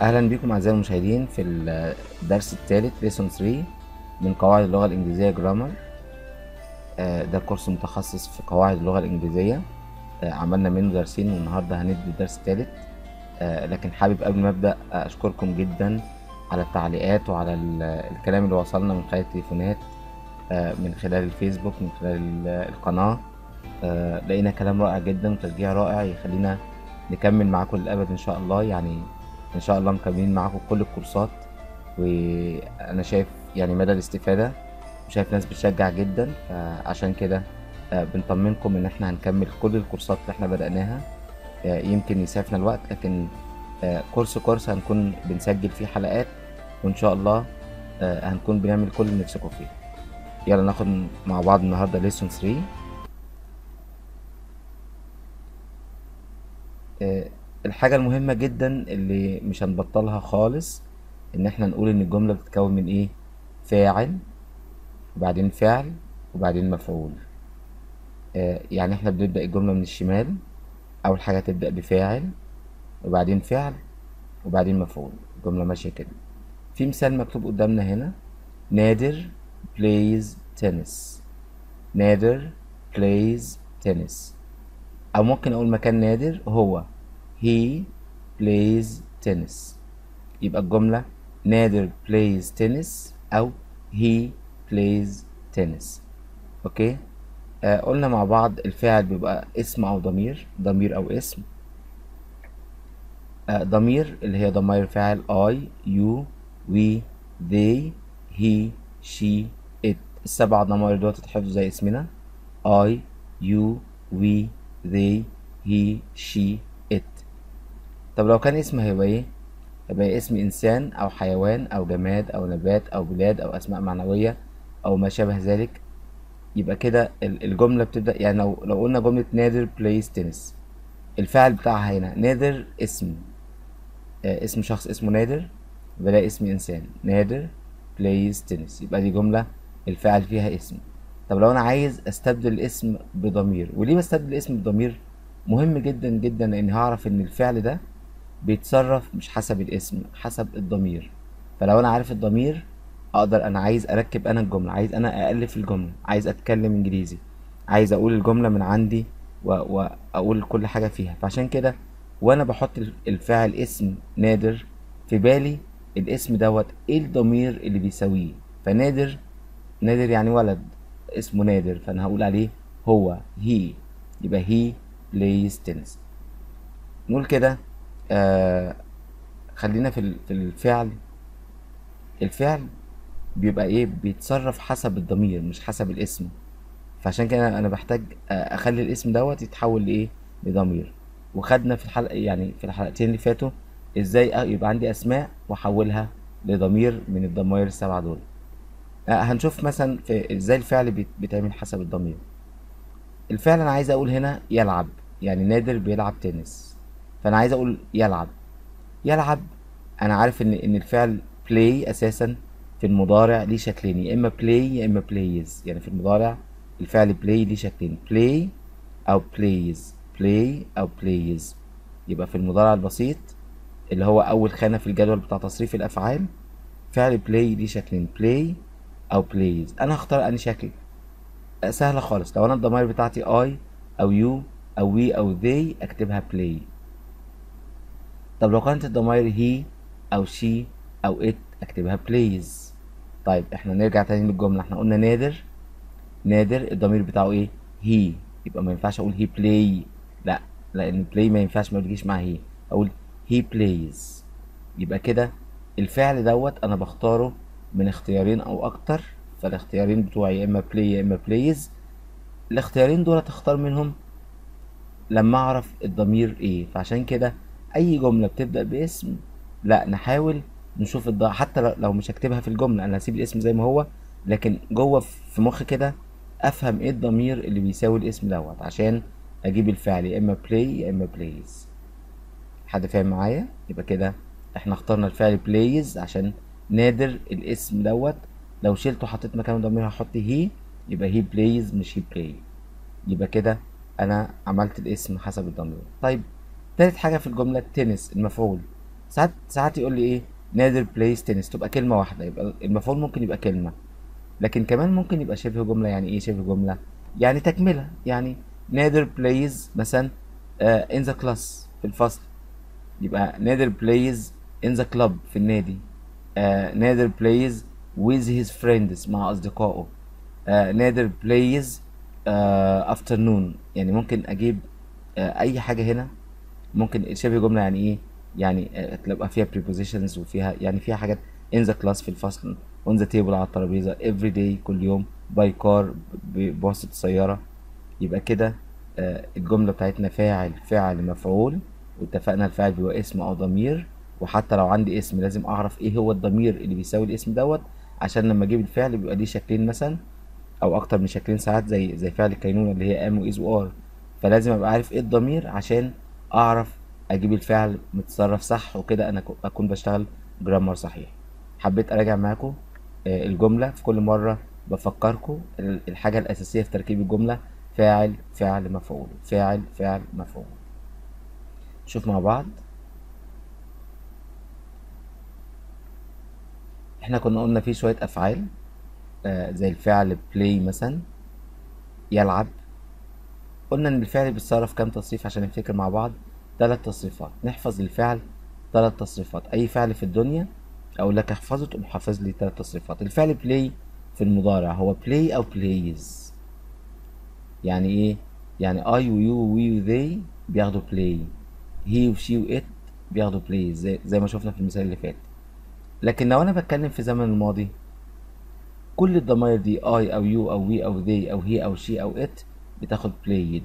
أهلا بكم أعزائي المشاهدين في الدرس الثالث ليسون 3 من قواعد اللغة الإنجليزية جرامر ده كورس متخصص في قواعد اللغة الإنجليزية. آه، عملنا منه درسين والنهاردة هندي الدرس الثالث. آه، لكن حابب قبل ما أبدأ أشكركم جدا على التعليقات وعلى ال- الكلام اللي وصلنا من خلال التليفونات آه، من خلال الفيسبوك من خلال ال- القناة. آه، لقينا كلام رائع جدا وتشجيع رائع يخلينا نكمل معاكم للأبد إن شاء الله. يعني إن شاء الله مكملين معاكم كل الكورسات. وأنا شايف يعني مدى الاستفادة وشايف ناس بتشجع جدا فعشان كده آه، بنطمنكم إن إحنا هنكمل كل الكورسات اللي إحنا بدأناها. آه، يمكن يسعفنا الوقت لكن آه، كورس كورس هنكون بنسجل فيه حلقات وإن شاء الله هنكون بنعمل كل اللي نفسكم فيه. يلا ناخد مع بعض النهارده ليسون 3 آه، الحاجة المهمة جدا اللي مش هنبطلها خالص إن إحنا نقول إن الجملة بتتكون من إيه؟ فاعل وبعدين فعل وبعدين مفعول. آه، يعني إحنا بنبدأ الجملة من الشمال أول حاجة تبدأ بفاعل وبعدين فعل وبعدين مفعول. الجملة ماشية كده. في مثال مكتوب قدامنا هنا نادر plays tennis. نادر plays tennis. أو ممكن أقول مكان نادر هو. He plays tennis. يبقى الجملة نادر plays tennis أو he plays tennis. أوكي آه قلنا مع بعض الفاعل بيبقى اسم أو ضمير ضمير أو اسم. آه ضمير اللي هي ضمائر فاعل I you we they he she it. السبع ضمائر دول تتحفظوا زي اسمنا. I you we they he she طب لو كان اسم هيبقى إيه؟ هيبقى اسم إنسان أو حيوان أو جماد أو نبات أو بلاد أو أسماء معنوية أو ما شابه ذلك يبقى كده ال- الجملة بتبدأ يعني لو لو قلنا جملة نادر plays tennis الفعل بتاعها هنا نادر اسم آه، اسم شخص اسمه نادر بلاقي اسم إنسان نادر plays tennis يبقى دي جملة الفاعل فيها اسم. طب لو أنا عايز أستبدل الاسم بضمير وليه بستبدل الاسم بضمير؟ مهم جدا جدا لأن هعرف إن الفعل ده بيتصرف مش حسب الاسم حسب الضمير. فلو أنا عارف الضمير أقدر أنا عايز أركب أنا الجملة عايز أنا الف الجملة عايز أتكلم إنجليزي عايز أقول الجملة من عندي واقول كل حاجة فيها. فعشان كده وأنا بحط الف- الفاعل اسم نادر في بالي الاسم دوت إيه الضمير اللي بيساويه؟ فنادر نادر يعني ولد اسمه نادر فأنا هقول عليه هو هي يبقى هي plays tennis. نقول كده آه خلينا في في الفعل. الفعل بيبقى إيه؟ بيتصرف حسب الضمير مش حسب الاسم. فعشان كده أنا بحتاج أخلي الاسم دوت يتحول لإيه؟ لضمير. وخدنا في الحلقة يعني في الحلقتين اللي فاتوا إزاي يبقى عندي أسماء وأحولها لضمير من الضمائر السبعة دول. هنشوف مثلا في إزاي الفعل بيت- بيتعمل حسب الضمير. الفعل أنا عايز أقول هنا يلعب يعني نادر بيلعب تنس. فأنا عايز أقول يلعب. يلعب. أنا عارف إن إن الفعل play أساسا في المضارع ليه شكلين يا إما play يا إما plays. يعني في المضارع الفعل play ليه شكلين play أو plays play أو plays. يبقى في المضارع البسيط اللي هو أول خانة في الجدول بتاع تصريف الأفعال فعل play ليه شكلين play أو plays. أنا هختار أنهي شكل؟ سهلة خالص. لو أنا الضمائر بتاعتي I أو you أو we أو they أكتبها play. طب لو كانت الضمائر هي أو she أو it أكتبها plays طيب إحنا نرجع تاني للجملة. إحنا قلنا نادر. نادر الضمير بتاعه إيه؟ هي يبقى ما ينفعش أقول he play. لا لأن play ما ينفعش ما بتجيش مع هي أقول he plays. يبقى كده الفعل دوت أنا بختاره من اختيارين أو أكتر. فالاختيارين بتوعي يا إما play يا إما plays الاختيارين دول تختار منهم لما أعرف الضمير إيه. فعشان كده أي جملة بتبدأ باسم لا نحاول نشوف الض... حتى لو- مش هكتبها في الجملة أنا هسيب الاسم زي ما هو لكن جوه في مخي كده أفهم إيه الضمير اللي بيساوي الاسم دوت عشان أجيب الفعل يا إما play يا إما plays. حد فاهم معايا؟ يبقى كده إحنا اخترنا الفعل plays عشان نادر الاسم دوت. لو شلته حطيت مكانه ضمير هحط هي يبقى هي plays مش هي play. يبقى كده أنا عملت الاسم حسب الضمير. طيب تالت حاجة في الجملة التنس المفعول. ساعات ساعات يقول لي إيه؟ نادر plays tennis تبقى كلمة واحدة يبقى المفعول ممكن يبقى كلمة. لكن كمان ممكن يبقى شبه جملة. يعني إيه شبه جملة؟ يعني تكملة. يعني نادر plays مثلا in the class في الفصل. يبقى نادر plays in the club في النادي. آه نادر plays with his friends مع أصدقائه. آه نادر plays آه afternoon. يعني ممكن أجيب آه أي حاجة هنا. ممكن شبه جملة يعني إيه؟ يعني آه تبقى فيها prepositions وفيها يعني فيها حاجات in the class في الفصل on the table على الترابيزة every day كل يوم by car بواسطة سيارة يبقى كده آه الجملة بتاعتنا فاعل فعل مفعول واتفقنا الفاعل بيبقى اسم أو ضمير. وحتى لو عندي اسم لازم أعرف إيه هو الضمير اللي بيساوي الاسم دوت عشان لما أجيب الفعل بيبقى ليه شكلين مثلا أو أكتر من شكلين ساعات زي زي فعل الكينونة اللي هي am و is و are فلازم أبقى عارف إيه الضمير عشان أعرف أجيب الفعل متصرف صح وكده أنا أكون بشتغل grammar صحيح. حبيت أراجع معاكم الجملة. في كل مرة بفكركم الحاجة الأساسية في تركيب الجملة فاعل فعل مفعول فاعل فعل مفعول. شوف مع بعض. إحنا كنا قلنا في شوية أفعال آه زي الفعل play مثلا يلعب قلنا إن الفعل بيتصرف كام تصريف عشان نفتكر مع بعض؟ تلات تصريفات. نحفظ الفعل تلات تصريفات. أي فعل في الدنيا أقول لك احفظه تقوم حافظ لي تلات تصريفات. الفعل play في المضارع هو play أو plays يعني إيه؟ يعني I و you و we و they بياخدوا play. he و she و it بياخدوا plays زي, زي ما شفنا في المثال اللي فات. لكن لو أنا بتكلم في زمن الماضي كل الضمائر دي I أو you أو we أو they أو he أو she أو it بتاخد played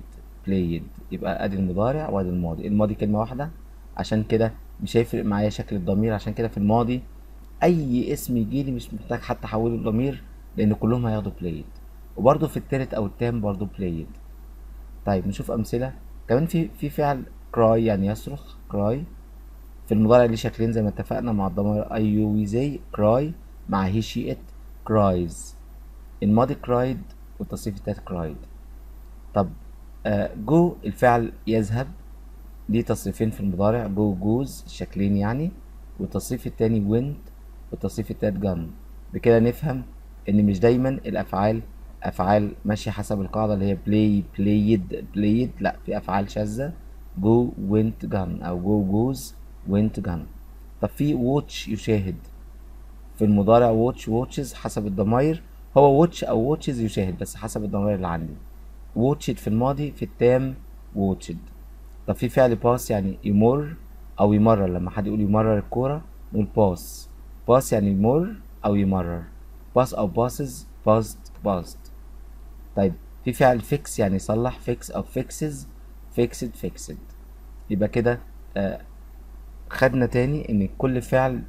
played يبقى ادي المضارع وادي الماضي. الماضي كلمة واحدة. عشان كده مش هيفرق معايا شكل الضمير. عشان كده في الماضي أي اسم يجيلي مش محتاج حتى أحوله لضمير لأن كلهم هياخدوا played وبرضه في التالت أو التام برضه played طيب نشوف أمثلة. كمان في في فعل cry يعني يصرخ cry. في المضارع ليه شكلين زي ما اتفقنا. مع الضمائر وي زي cry. مع هي شي ات cries. الماضي cried والتصريف التالت cried. طب آه جو الفعل يذهب ليه تصريفين في المضارع. جو جوز شكلين يعني والتصريف التاني went والتصريف التالت gone بكده نفهم إن مش دايما الأفعال أفعال ماشية حسب القاعدة اللي هي play played played لأ في أفعال شاذة. go went gone أو go goes went gone طب في watch يشاهد. في المضارع watch watches حسب الضمائر هو watch أو watches يشاهد بس حسب الضمائر اللي عندي. Watched في الماضي في التام watched طب في فعل pass يعني يمر أو يمرر. لما حد يقول يمرر الكورة نقول pass. pass يعني يمر أو يمرر. pass أو passes passed passed. طيب في فعل fix يعني يصلح fix أو fixes fixed fixed يبقى كده آه خدنا تاني إن كل فعل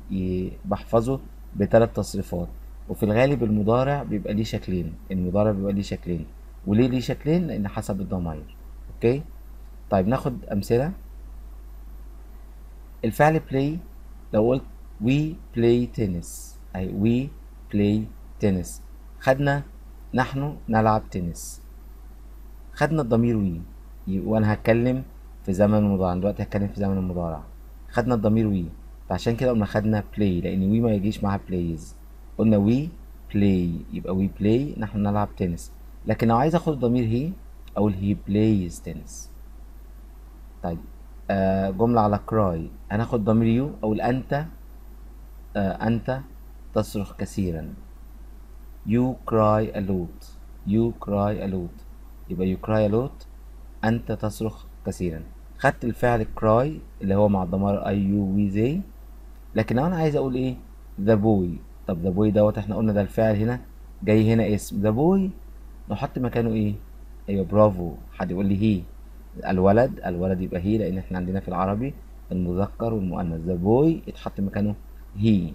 بحفظه بثلاث تصريفات. وفي الغالب المضارع بيبقى ليه شكلين. المضارع بيبقى ليه شكلين. وليه ليه شكلين؟ لأن حسب الضمائر أوكي؟ طيب ناخد أمثلة. الفعل play لو قلت we play tennis. أي we play tennis. خدنا نحن نلعب تنس. خدنا الضمير we وأنا هتكلم في زمن المضارع. دلوقتي هتكلم في زمن المضارع. خدنا الضمير we فعشان كده قلنا خدنا play لأن we ما يجيش معاها plays. قلنا we play. يبقى we play نحن نلعب تنس. لكن لو عايز أخد الضمير he أقول he plays tennis. طيب آه جملة على cry هناخد ضمير you أقول أنت آه أنت تصرخ كثيرا. You cry a lot. You cry a lot. يبقى you cry a lot. أنت تصرخ كثيرا. خدت الفعل cry اللي هو مع الضمائر I you we they لكن لو أنا عايز أقول إيه؟ The boy. طب the boy دوت إحنا قلنا ده الفعل هنا. جاي هنا اسم the boy. نحط مكانه إيه؟ أيوه برافو. حد يقول لي هي. الولد الولد يبقى هي لأن إحنا عندنا في العربي المذكر والمؤنث. The boy يتحط مكانه he.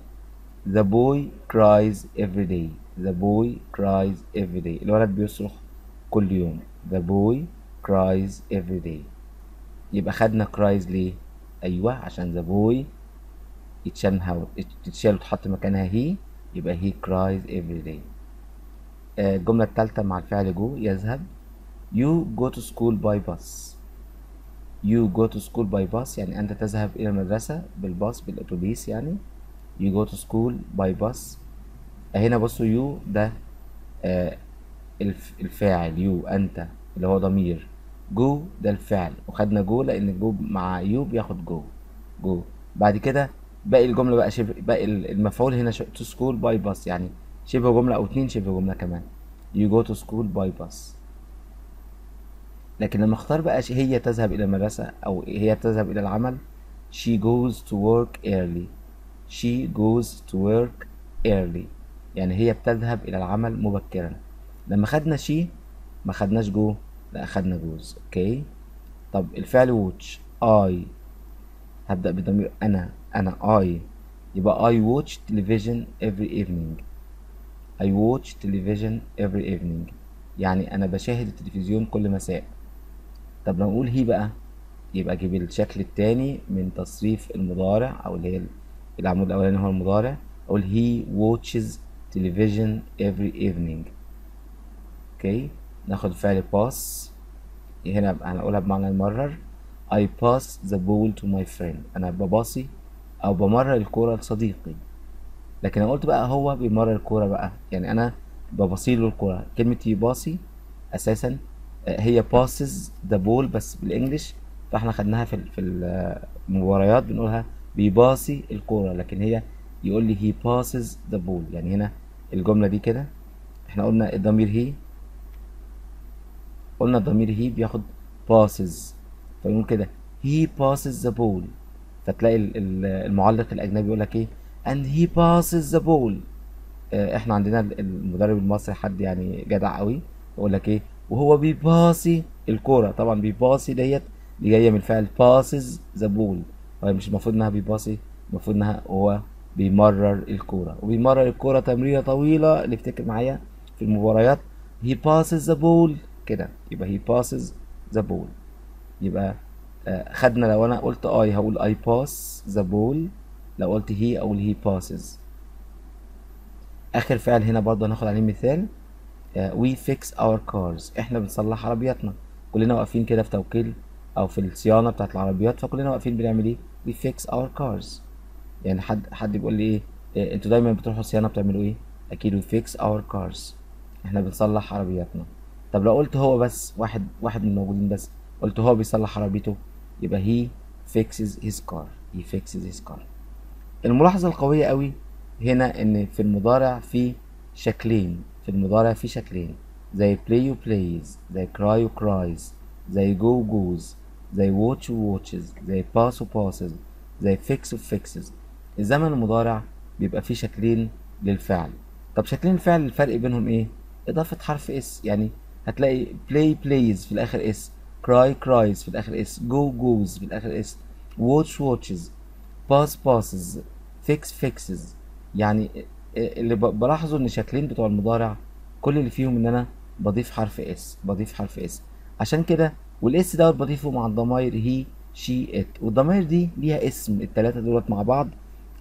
The boy cries every day. The boy cries every day. الولد بيصرخ كل يوم. The boy cries every day. يبقى خدنا cries ليه؟ أيوه عشان the boy يتشال تتشال وتحط مكانها هي يبقى he cries every day. الجملة التالتة مع الفعل جو يذهب. You go to school by bus. You go to school by bus يعني أنت تذهب إلى المدرسة بالباص بالأتوبيس يعني. You go to school by bus. هنا بصوا you ده آه الف الفاعل. You أنت اللي هو ضمير. جو ده الفعل. وخدنا جو لأن جو مع you بياخد جو. جو. بعد كده باقي الجملة بقى شبه باقي المفعول هنا to school by bus يعني. شبه جملة أو اتنين شبه جملة كمان. You go to school by bus. لكن لما اختار بقى هي تذهب إلى المدرسة أو هي تذهب إلى العمل she goes to work early. She goes to work early. يعني هي بتذهب إلى العمل مبكرا. لما خدنا she ما خدناش جو لا خدنا جوز أوكي طب الفعل watch. I. هبدأ بضمير أنا. أنا I. يبقى I watch television every evening. I watch television every evening. يعني أنا بشاهد التلفزيون كل مساء. طب لو نقول هي بقى يبقى أجيب الشكل التاني من تصريف المضارع أو اللي هي العمود الأولاني هو المضارع أقول he watches television every evening. أوكي ناخد فعل pass. هنا هنقولها بمعنى المرر. I pass the ball to my friend. أنا بباصي أو بمرر الكورة لصديقي. لكن أنا قلت بقى هو بيمرر الكورة بقى. يعني أنا ببصيله الكورة كلمة يباصي أساسا هي passes the ball بس بالإنجلش فإحنا خدناها في في المباريات بنقولها بيباصي الكورة. لكن هي يقول لي he passes the ball يعني هنا الجملة دي كده. إحنا قلنا الضمير هي قلنا الضمير هي بياخد passes فنقول كده he passes the ball فتلاقي المعلق الأجنبي يقول لك إيه؟ And he passes the ball. آه إحنا عندنا المدرب المصري حد يعني جدع قوي. يقول لك إيه؟ وهو بيباصي الكورة. طبعا بيباصي ديت دي جاية من الفعل. Passes the ball. هو مش المفروض إنها بيباصي المفروض إنها هو بيمرر الكورة. وبيمرر الكورة تمريرة طويلة. اللي افتكر معايا في المباريات he passes the ball كده. يبقى he passes the ball. يبقى آه خدنا لو أنا قلت I هقول I pass the ball. لو قلت he أقول he passes. آخر فعل هنا برضه هناخد عليه مثال. we fix our cars. إحنا بنصلح عربياتنا. كلنا واقفين كده في توكيل أو في الصيانة بتاعت العربيات فكلنا واقفين بنعمل إيه؟ we fix our cars. يعني حد حد بيقول لي إيه, إيه أنتوا دايما بتروحوا الصيانة بتعملوا إيه؟ أكيد we fix our cars. إحنا بنصلح عربياتنا. طب لو قلت هو بس واحد واحد من الموجودين بس قلت هو بيصلح عربيته يبقى he fixes his car. He fixes his car. الملاحظة القوية قوي هنا إن في المضارع في شكلين في المضارع في شكلين زي play و plays زي cry و cries زي go goes زي watch و watches زي pass و passes زي fix و fixes. الزمن المضارع بيبقى فيه شكلين للفعل. طب شكلين الفعل الفرق بينهم إيه؟ إضافة حرف s يعني هتلاقي play plays في الآخر s cry cries في الآخر s go goes في الآخر s watch watches pass passes fix fixes. يعني اللي بلاحظه إن شكلين بتوع المضارع كل اللي فيهم إن أنا بضيف حرف s بضيف حرف s عشان كده وال s دوت بضيفه مع الضماير he she it والضماير دي ليها اسم التلاتة دولت مع بعض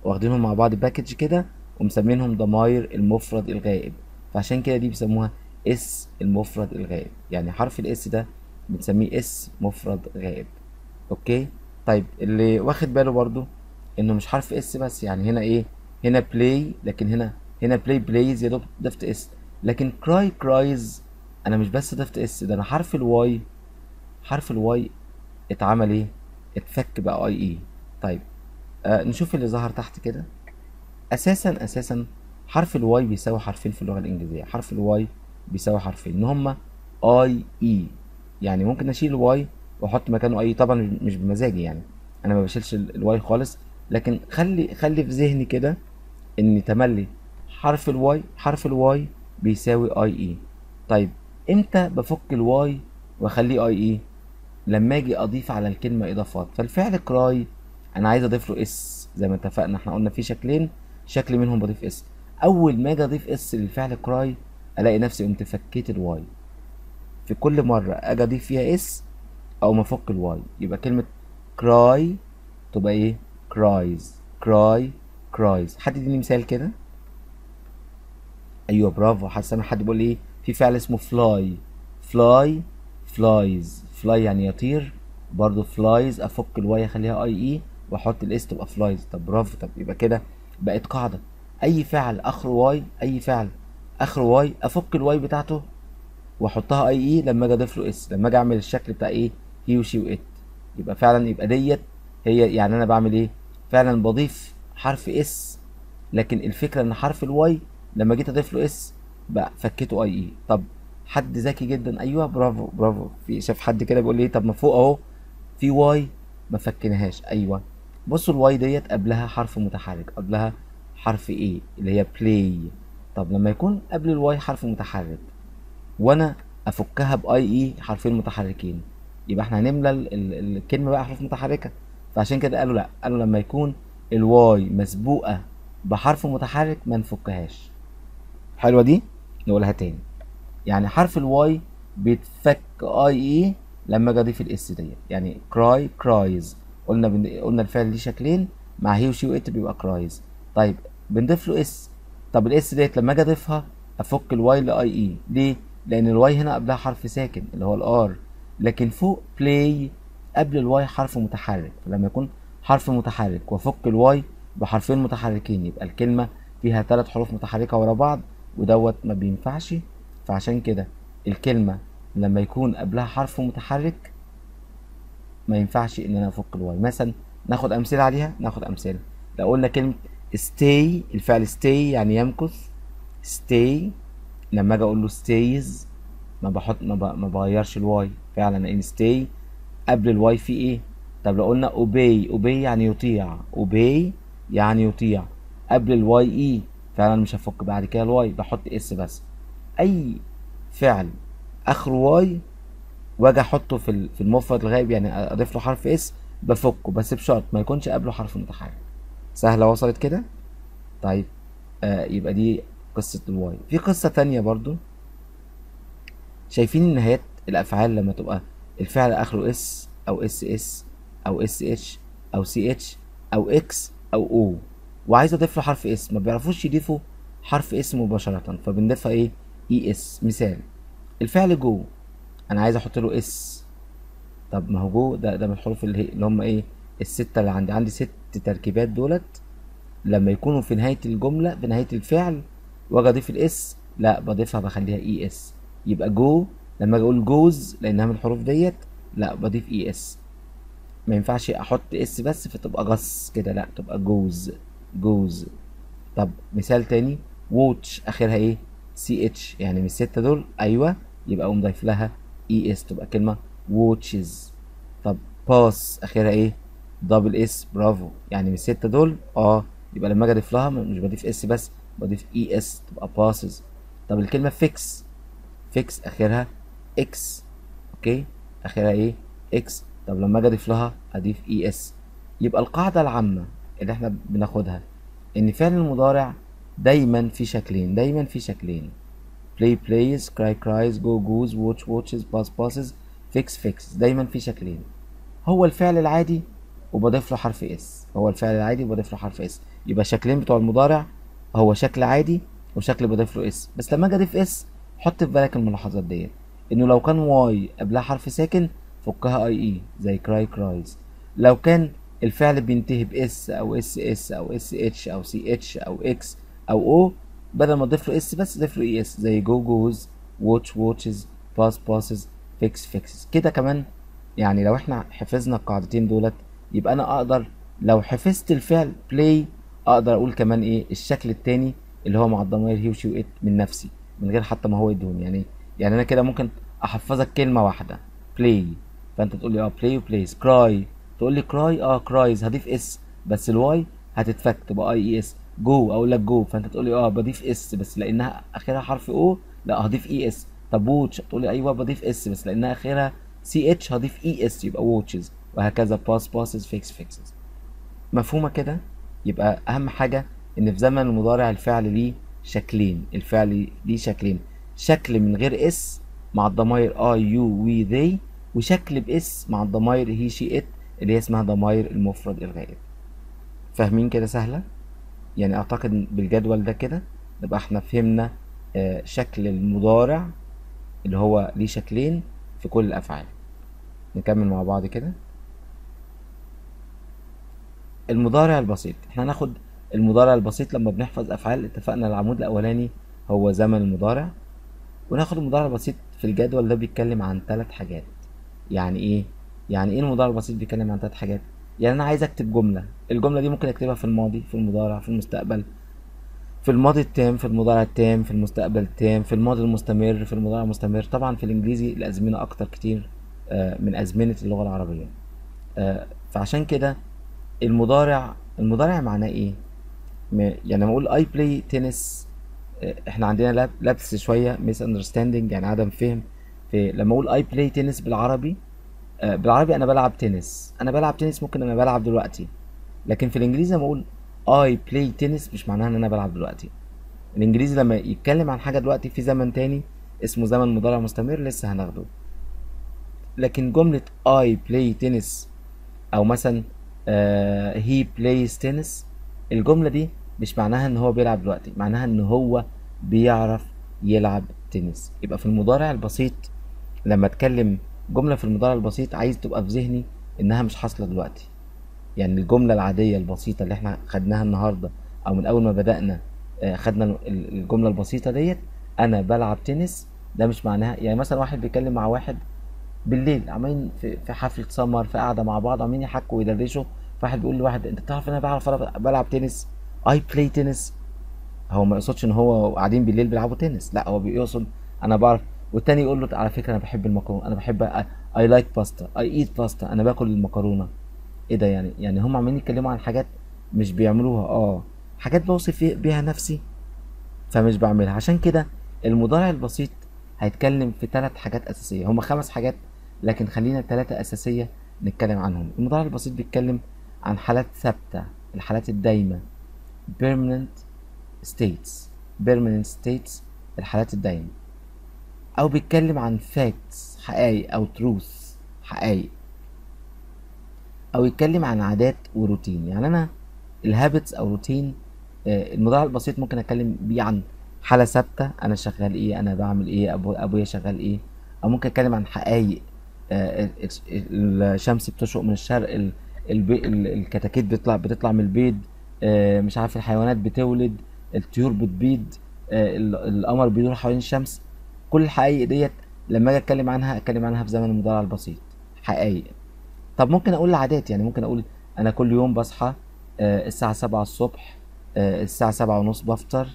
واخدينهم مع بعض package كده ومسمينهم ضماير المفرد الغائب. فعشان كده دي بيسموها s المفرد الغائب. يعني حرف ال s ده بنسميه s مفرد غائب. أوكي؟ طيب اللي واخد باله برضو انه مش حرف s بس يعني هنا إيه؟ هنا play لكن هنا هنا play plays يا دوب ضفت s لكن cry cries أنا مش بس ضفت s ده أنا حرف ال y حرف ال y اتعمل إيه؟ اتفك بقى i e طيب آه نشوف اللي ظهر تحت كده. أساسا أساسا حرف ال y بيساوي حرفين في اللغة الإنجليزية. حرف ال y بيساوي حرفين. إن هما i e يعني ممكن أشيل ال y وأحط مكانه i طبعا مش بمزاجي يعني. أنا ما بشيلش ال y خالص. لكن خلي خلي في ذهني كده إن تملي حرف ال y حرف ال y بيساوي i e. طيب إمتى بفك ال y وأخليه i e؟ لما أجي أضيف على الكلمة إضافات. فالفعل cry أنا عايز أضيف له s زي ما اتفقنا إحنا قلنا في شكلين شكل منهم بضيف s. أول ما أجي أضيف s للفعل cry ألاقي نفسي قمت فكيت ال y في كل مرة أجي أضيف فيها s أو ما افك ال y يبقى كلمة cry تبقى إيه؟ cries cry cries حد يديني مثال كده؟ أيوه برافو. حاسس حد بيقول إيه في فعل اسمه fly fly flies fly يعني يطير. برضو flies أفك ال y أخليها i e وأحط ال s تبقى flies طب برافو. طب يبقى كده بقت قاعدة. أي فعل اخره y أي فعل اخره y أفك ال y بتاعته وأحطها i e لما أجي أضيف له s لما أجي أعمل الشكل بتاع إيه؟ he و she و it يبقى فعلا يبقى ديت هي يعني أنا بعمل إيه؟ فعلا بضيف حرف s لكن الفكرة إن حرف ال y لما جيت أضيف له s بقى فكيته i e طب حد ذكي جدا؟ أيوه برافو برافو. في شاف حد كده بيقول لي طب ما فوق أهو. في y ما فكناهاش أيوه. بصوا ال y ديت قبلها حرف متحرك قبلها حرف إيه اللي هي play طب لما يكون قبل ال y حرف متحرك وأنا أفكها ب i e حرفين متحركين يبقى إحنا هنملى ال- ال- الكلمة بقى حروف متحركة. فعشان كده قالوا لا قالوا لما يكون ال y مسبوقة بحرف متحرك ما نفكهاش. حلوة دي؟ نقولها تاني. يعني حرف ال y بيتفك i e لما أجي أضيف ال s ديت. يعني cry cries قلنا بن... قلنا الفعل ليه شكلين مع he و she و it بيبقى cries طيب بنضيف له s طب ال s ديت لما أجي أضيفها أفك ال y ل i e ليه؟ لأن ال y هنا قبلها حرف ساكن اللي هو ال r لكن فوق play قبل ال y حرف متحرك فلما يكون حرف متحرك وافك ال y بحرفين متحركين يبقى الكلمة فيها ثلاث حروف متحركة ورا بعض ودوت ما بينفعش. فعشان كده الكلمة لما يكون قبلها حرف متحرك ما ينفعش إن أنا أفك ال y. مثلا ناخد أمثلة عليها ناخد أمثلة. لو قلنا كلمة stay الفعل stay يعني يمكث. stay لما أجي أقول له stays ما بحط ما. ما بغيرش ال Y. فعلا ان stay. قبل ال Y في إيه؟ طب لو قلنا obey obey يعني يطيع obey يعني يطيع. قبل ال Y E فعلا مش هفك بعد كده ال Y بحط S بس. أي فعل اخره Y واجي أحطه في في المفرد الغائب يعني أضيف له حرف S بفكه بس بشرط ما يكونش قبله حرف متحرك. سهلة وصلت كده؟ طيب آه يبقى دي قصة ال Y. في قصة تانية برضو. شايفين نهايات الأفعال لما تبقى الفعل آخره اس أو اس اس أو اس اتش أو سي اتش أو إكس أو أو وعايز اضيف له حرف S ما بيعرفوش يضيفوا حرف S مباشرة. فبنضيفها إيه؟ ES مثال. الفعل جو. أنا عايز أحط له S طب ما هو جو. ده ده من الحروف اللي, اللي هم إيه؟ الستة اللي عندي. عندي ست تركيبات دولت. لما يكونوا في نهاية الجملة في نهاية الفعل وأجي أضيف ال S لا بضيفها بخليها ES يبقى جو لما أقول goes لأنها من الحروف ديت لا بضيف ES ما ينفعش أحط S بس فتبقى gos كده لا تبقى جوز جوز. طب مثال تاني watch آخرها إيه؟ CH يعني من الستة دول أيوه يبقى أقوم ضايف لها ES تبقى كلمة watches. طب pass آخرها إيه؟ double S برافو. يعني من الستة دول آه يبقى لما أجي أضيف لها مش بضيف S بس بضيف ES تبقى passes طب الكلمة fix fix آخرها X أوكي؟ اخرها إيه؟ X طب لما أجي أضيف لها أضيف ES يبقى القاعدة العامة اللي إحنا بناخدها إن فعل المضارع دايما في شكلين دايما في شكلين. Play plays cry cries go goes watch watches pass passes fix fixes. دايما في شكلين. هو الفعل العادي وبضيف له حرف S هو الفعل العادي وبضيف له حرف S يبقى شكلين بتوع المضارع هو شكل عادي وشكل بضيف له S بس لما أجي أضيف S حط في بالك الملاحظات ديت. إنه لو كان Y قبلها حرف ساكن فكها IES زي cry cries. لو كان الفعل بينتهي باس أو إس إس أو إس إتش أو سي إتش أو إكس أو O بدل ما اضيف له S بس اضيف له ES زي go goes watch watches pass passes fix fixes. كده كمان يعني لو إحنا حفظنا القاعدتين دولت يبقى أنا أقدر لو حفظت الفعل play أقدر أقول كمان إيه الشكل التاني اللي هو مع الضمائر he و she و it من نفسي من غير حتى ما هو يدهون يعني يعني أنا كده ممكن أحفظك كلمة واحدة. play فأنت تقول لي آه play و plays cry تقول لي cry آه cries هضيف S بس ال Y هتتفك تبقى IES go أقول لك جو فأنت تقول لي آه بضيف S بس لأنها آخرها حرف O لا هضيف ES طب watch تقول لي أيوه بضيف S بس لأنها آخرها CH هضيف ES يبقى watches وهكذا. pass passes fix fixes مفهومة كده؟ يبقى أهم حاجة إن في زمن المضارع الفعل ليه شكلين. الفعل ليه شكلين. شكل من غير S مع الضمائر I you we they وشكل بإس مع الضمائر هي شي إت اللي هي اسمها ضمائر المفرد الغائب فاهمين كده سهلة؟ يعني أعتقد بالجدول ده كده نبقى إحنا فهمنا آه، شكل المضارع اللي هو ليه شكلين في كل الأفعال. نكمل مع بعض كده. المضارع البسيط. إحنا هناخد المضارع البسيط لما بنحفظ أفعال. اتفقنا العمود الأولاني هو زمن المضارع. وناخد المضارع البسيط في الجدول ده بيتكلم عن ثلاث حاجات. يعني إيه؟ يعني إيه المضارع البسيط بيتكلم عن ثلاث حاجات؟ يعني أنا عايز أكتب جملة. الجملة دي ممكن أكتبها في الماضي في المضارع في المستقبل. في الماضي التام في المضارع التام في المستقبل التام في الماضي المستمر في المضارع المستمر. طبعا في الإنجليزي الأزمنة أكتر كتير آه، من أزمنة اللغة العربية. آه، فعشان كده المضارع المضارع معناه إيه؟ يعني لما أقول I play tennis إحنا عندنا لب- لبس شوية misunderstanding يعني عدم فهم. في لما أقول I play tennis بالعربي آه، بالعربي أنا بلعب تنس أنا بلعب تنس ممكن أنا بلعب دلوقتي. لكن في الإنجليزي لما أقول I play tennis مش معناها إن أنا بلعب دلوقتي. الإنجليزي لما يتكلم عن حاجة دلوقتي في زمن تاني اسمه زمن مضارع مستمر لسه هناخده. لكن جملة I play tennis أو مثلا he plays tennis الجملة دي مش معناها إن هو بيلعب دلوقتي معناها إن هو بيعرف يلعب تنس. يبقى في المضارع البسيط لما أتكلم جملة في المضارع البسيط عايز تبقى في ذهني إنها مش حاصلة دلوقتي. يعني الجملة العادية البسيطة اللي إحنا خدناها النهارده أو من أول ما بدأنا آه، خدنا ال- ال- الجملة البسيطة ديت أنا بلعب تنس ده مش معناها يعني مثلا واحد بيتكلم مع واحد بالليل عمالين في حفلة سمر في قاعدة مع بعض عمالين يحكوا ويدردشوا فواحد بيقول لواحد أنت تعرف إن أنا بعرف بلعب تنس؟ I play tennis هو ما يقصدش إن هو قاعدين بالليل بيلعبوا تنس. لا هو بيقصد أنا بعرف. والتاني يقول له على فكرة أنا بحب المكرونة. أنا بحب I like pasta I eat pasta أنا باكل المكرونة. إيه ده يعني؟ يعني هم عمالين يتكلموا عن حاجات مش بيعملوها. آه. حاجات بوصف بيها نفسي. فمش بعملها. عشان كده المضارع البسيط هيتكلم في ثلاث حاجات أساسية. هما خمس حاجات لكن خلينا ثلاثة أساسية نتكلم عنهم. المضارع البسيط بيتكلم عن حالات ثابتة الحالات الدايمة. Permanent states. Permanent states الحالات الدايمة. أو بيتكلم عن facts حقائق أو truth حقائق. أو يتكلم عن عادات وروتين. يعني أنا الهابتس أو روتين آه، المضارع البسيط ممكن أتكلم بيه عن حالة ثابتة. أنا شغال إيه أنا بعمل إيه أبو أبويا شغال إيه. أو ممكن أتكلم عن حقائق آه، ال- ال- الشمس بتشرق من الشرق الكتاكيت بتطلع بتطلع من البيض مش عارف الحيوانات بتولد الطيور بتبيض آه، ال- القمر بيدور حوالين الشمس. كل الحقائق ديت لما أجي أتكلم عنها أتكلم عنها في زمن المضارع البسيط حقائق طب ممكن أقول العادات يعني ممكن أقول أنا كل يوم بصحى آه، الساعة سبعة الصبح آه، الساعة سبعة ونص بفطر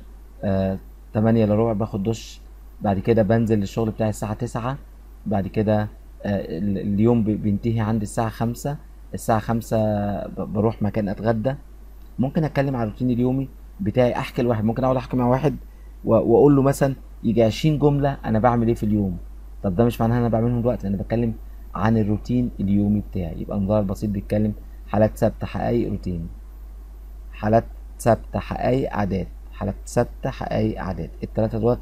آه، تمانية إلا ربع باخد دش بعد كده بنزل الشغل بتاعي الساعة تسعة بعد كده آه، ال- اليوم بي- بينتهي عندي الساعة خمسة الساعة خمسة بروح مكان أتغدى. ممكن أتكلم عن الروتين اليومي بتاعي أحكي لواحد ممكن أقعد أحكي مع واحد وأقول له مثلا يجي 20 جملة أنا بعمل إيه في اليوم؟ طب ده مش معناها أنا بعملهم دلوقتي أنا بتكلم عن الروتين اليومي بتاعي. يبقى المضارع البسيط بيتكلم حالات ثابتة حقائق روتين. حالات ثابتة حقائق عادات حالات ثابتة حقائق عادات التلاتة دوت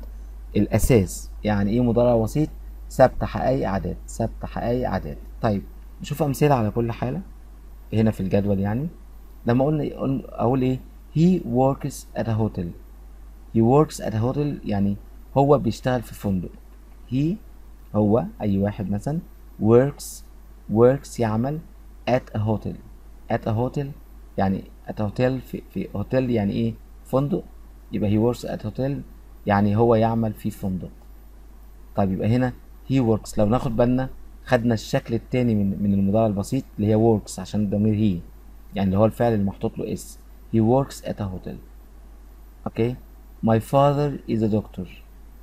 الأساس. يعني إيه مضارع بسيط ثابتة حقائق عادات ثابتة حقائق عادات طيب نشوف أمثلة على كل حالة هنا في الجدول يعني. لما قلنا- أقول إيه؟ He works at a hotel. He works at a hotel يعني هو بيشتغل في فندق. He هو أي واحد مثلا works works يعمل at a hotel. At a hotel يعني at a hotel في في hotel يعني إيه؟ فندق. يبقى he works at hotel يعني هو يعمل في فندق. طيب يبقى هنا he works. لو ناخد بالنا خدنا الشكل التاني من من المضارع البسيط اللي هي works عشان الضمير he. يعني اللي هو الفعل اللي محطوط له اس. He works at a hotel. okay my father is a doctor.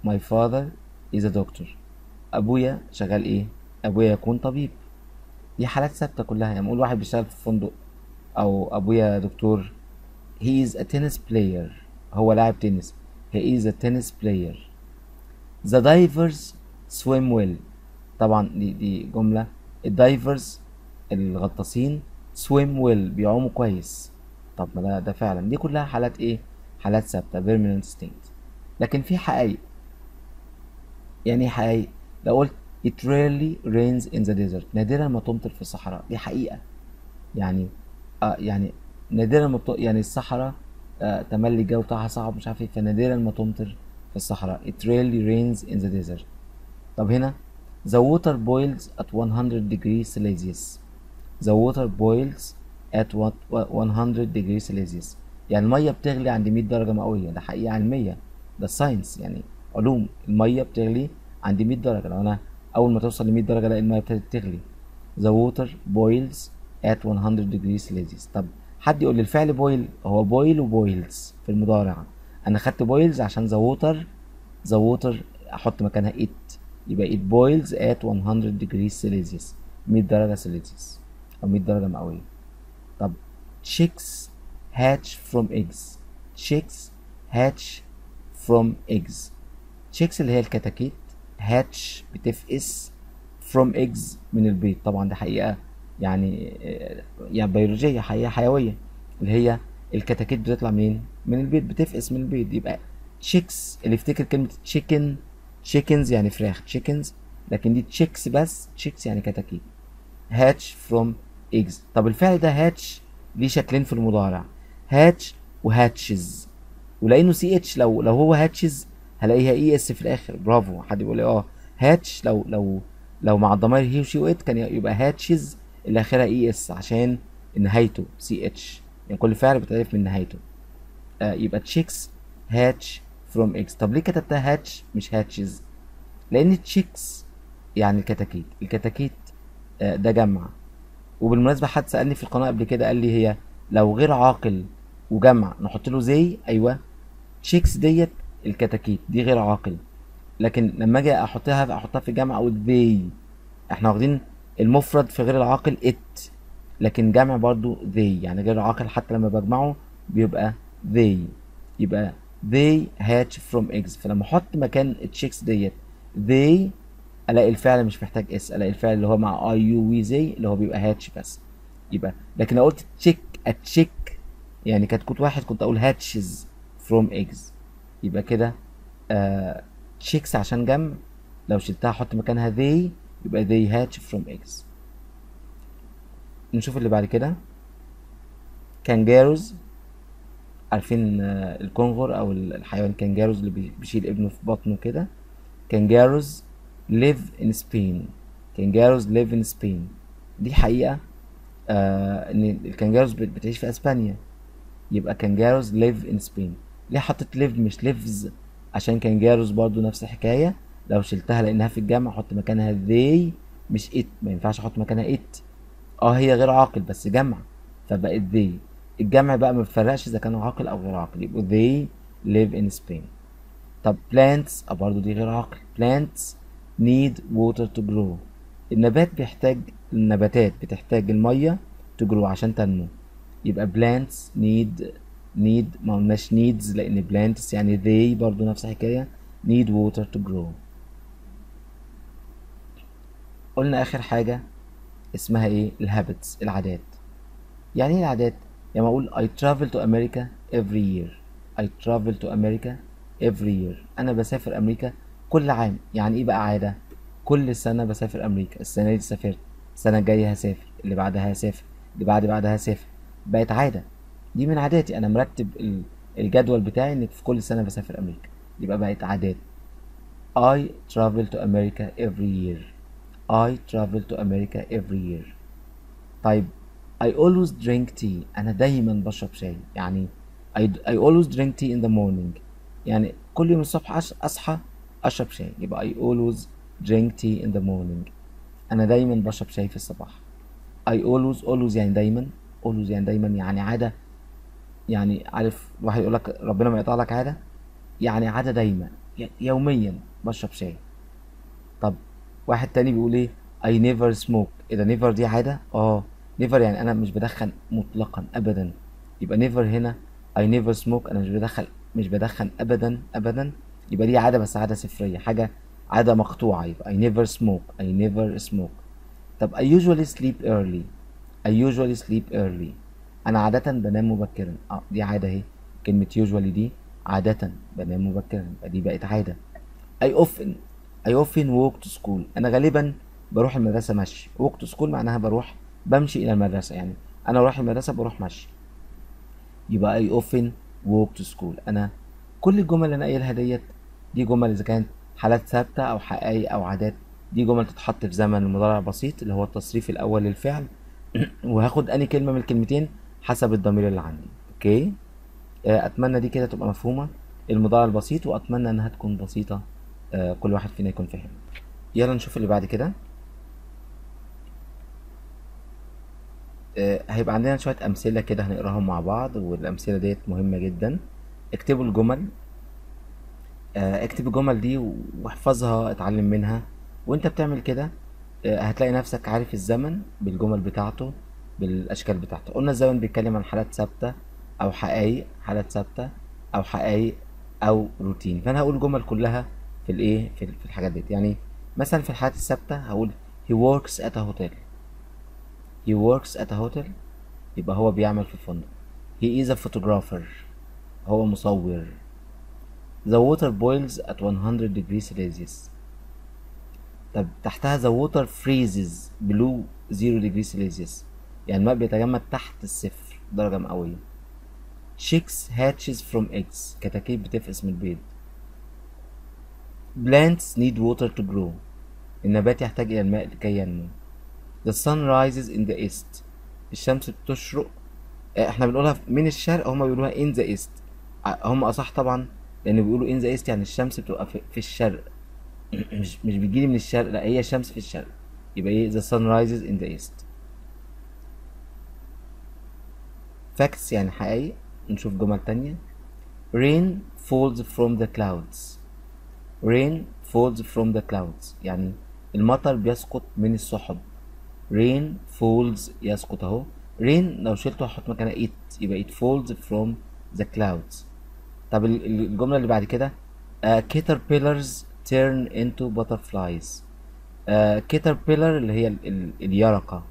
My father is a doctor. أبويا شغال إيه؟ أبويا يكون طبيب. دي حالات ثابتة كلها. يعني نقول واحد بيشتغل في فندق أو أبويا دكتور. He is a tennis player. هو لاعب تنس. He is a tennis player. The divers swim well. طبعا دي دي جملة. ال divers الغطاسين swim well بيعوموا كويس. طب ما ده ده فعلا. دي كلها حالات إيه؟ حالات ثابتة permanent state. لكن في حقائق. يعني إيه حقائق. لو قلت it rarely rains in the desert. نادرا ما تمطر في الصحراء. دي حقيقة. يعني آه يعني نادرا ما. يعني الصحراء آه تملي الجو بتاعها صعب مش عارف إيه فنادرا ما تمطر في الصحراء. it rarely rains in the desert. طب هنا the water boils at 100 degrees Celsius. The water boils at what 100 degrees Celsius. يعني المية بتغلي عند 100 درجة مئوية. ده حقيقة علمية. ده science يعني علوم. المية بتغلي عند 100 درجة. لو أنا أول ما توصل ل 100 درجة ألاقي المية ابتدت تغلي. The water boils at 100 degrees Celsius. طب حد يقول لي الفعل boil هو boil و boils في المضارع. أنا خدت بويلز عشان the water the water أحط مكانها it. يبقى it boils at 100 degrees Celsius. 100 درجة سلسيوس أو 100 درجة مئوية. طب chicks hatch from eggs. chicks hatch from eggs. chicks اللي هي الكتاكيت hatch بتفقس from eggs من البيض طبعا ده حقيقة يعني يعني بيولوجية حقيقة حيوية. اللي هي الكتاكيت بتطلع منين؟ من البيض بتفقس من البيض يبقى chicks اللي يفتكر كلمة chicken chickens يعني فراخ chickens. لكن دي chicks بس chicks يعني كتاكيت. hatch from eggs طب الفعل ده hatch ليه شكلين في المضارع. hatch و hatches. ولأنه CH لو لو هو hatches هلاقيها ES في الآخر. برافو. حد بيقول لي آه. hatch لو لو لو مع الضمائر he و she و it كان يبقى hatches اللي آخرها اي اس عشان نهايته سي اتش يعني كل فعل بيتعرف من نهايته. آه يبقى chicks hatch from eggs طب ليه كتبتها hatch مش hatches؟ لأن chicks يعني الكتاكيت. الكتاكيت آه ده جمع. وبالمناسبة حد سألني في القناة قبل كده قال لي هي لو غير عاقل وجمع نحط له they أيوه chicks ديت الكتاكيت دي غير عاقل. لكن لما أجي أحطها أحطها في جمع أقول they إحنا واخدين المفرد في غير العاقل it لكن جمع برضو they يعني غير عاقل حتى لما بجمعه بيبقى they. يبقى they hatch from eggs. فلما أحط مكان ال chicks ديت they الاقي الفعل مش محتاج s الاقي الفعل اللي هو مع I you we they اللي هو بيبقى hatch بس. يبقى لكن لو قلت chick a chick يعني كتكوت واحد كنت أقول hatches from eggs يبقى كده آه chicks عشان جمع لو شلتها أحط مكانها they يبقى they hatch from eggs نشوف اللي بعد كده. kangaroos عارفين آه الكنغر أو الحيوان kangaroos اللي بي- بيشيل ابنه في بطنه كده. kangaroos live in Spain. kangaroos live in Spain. دي حقيقة. آه إن ال kangaroos بت- بتعيش في إسبانيا. يبقى كانجاروز live in Spain. ليه حطيت live مش lives عشان كانجاروز برضو نفس الحكاية؟ لو شلتها لأنها في الجمع أحط مكانها they مش it. ما ينفعش أحط مكانها it. آه هي غير عاقل بس جمع فبقت they. الجمع بقى ما بيفرقش إذا كان عاقل أو غير عاقل. يبقوا they live in Spain. طب plants آه برضو دي غير عاقل. plants need water to grow. النبات بيحتاج النباتات بتحتاج المية to grow عشان تنمو. يبقى plants need need ما قلناش needs لأن plants يعني they برضو نفس الحكاية. need water to grow. قلنا آخر حاجة اسمها إيه؟ الهابتس العادات. يعني إيه العادات؟ يعني ما أقول I travel to America every year. I travel to America every year. أنا بسافر أمريكا كل عام. يعني إيه بقى عادة؟ كل سنة بسافر أمريكا. السنة دي سافرت. السنة الجاية هسافر. اللي بعدها هسافر. اللي بعد بعدها هسافر. بقت عادة. دي من عاداتي. أنا مرتب ال- الجدول بتاعي إن في كل سنة بسافر أمريكا. يبقى بقت عادات. I travel to America every year. I travel to America every year. طيب I always drink tea. أنا دايما بشرب شاي. يعني I, I always drink tea in the morning. يعني كل يوم الصبح أصحى أشرب شاي. يبقى I always drink tea in the morning. أنا دايما بشرب شاي في الصباح. I always always يعني دايما. Always يعني دايما. يعني عادة. يعني عارف واحد يقول لك ربنا ما يقطع لك عادة؟ يعني عادة دايما. يوميا بشرب شاي. طب واحد تاني بيقول إيه؟ I never smoke. إيه ده never دي عادة؟ آه. Never يعني أنا مش بدخن مطلقا ابدا. يبقى never هنا I never smoke. أنا مش بدخن مش بدخن ابدا ابدا. يبقى دي عادة بس عادة صفرية حاجة عادة مقطوعة يبقى I never smoke I never smoke. طب I usually sleep early I usually sleep early. أنا عادة بنام مبكرا. آه دي عادة أهي. كلمة usually دي عادة بنام مبكرا. يبقى دي بقت عادة. I often I often walk to school. أنا غالبا بروح المدرسة مشي. walk to school معناها بروح بمشي إلى المدرسة. يعني أنا رايح المدرسة بروح مشي. يبقى I often walk to school. أنا كل الجمل اللي أنا قايلها ديت دي جمل إذا كانت حالات ثابتة أو حقائق أو عادات دي جمل تتحط في زمن المضارع البسيط اللي هو التصريف الأول للفعل. وهاخد اني كلمة من الكلمتين؟ حسب الضمير اللي عندي. أوكي؟ آه، أتمنى دي كده تبقى مفهومة. المضارع البسيط وأتمنى إنها تكون بسيطة. آه، كل واحد فينا يكون فاهم. يلا نشوف اللي بعد كده. آه، هيبقى عندنا شوية أمثلة كده هنقراهم مع بعض والأمثلة ديت مهمة جدا. اكتبوا الجمل. اكتب الجمل دي واحفظها اتعلم منها. وانت بتعمل كده آه، هتلاقي نفسك عارف الزمن بالجمل بتاعته بالأشكال بتاعته. قلنا الزمن بيتكلم عن حالات ثابتة أو حقائق حالات ثابتة أو حقائق أو روتين. فأنا هقول الجمل كلها في الإيه؟ في في الحاجات دي يعني مثلا في الحالات الثابتة هقول he works at a hotel. He works at a hotel. يبقى هو بيعمل في فندق he is a photographer. هو مصور. The water boils at 100 degrees Celsius. طب تحتها the water freezes below 0 degrees Celsius. يعني الماء بيتجمد تحت الصفر درجة مئوية. Chicks hatches from eggs. كتاكيت بتفقس من البيض. Plants need water to grow. النبات يحتاج إلى الماء لكي ينمو. The sun rises in the east. الشمس بتشرق. إحنا بنقولها من الشرق هما بيقولوها in the east. ع- هم أصح طبعا لأن بيقولوا in the east يعني الشمس بتبقى في, الشرق. مش مش بتجيلي من الشرق لا هي الشمس في الشرق. يبقى إيه the sun rises in the east. Facts يعني حقائق نشوف جمل تانية. Rain falls from the clouds. Rain falls from the clouds. يعني المطر بيسقط من السحب. Rain falls يسقط أهو. Rain لو شلته هحط مكانها it. يبقى it falls from the clouds. طب ال- ال- الجملة اللي بعد كده uh, caterpillars turn into butterflies. uh, caterpillar اللي هي ال- ال- اليرقة.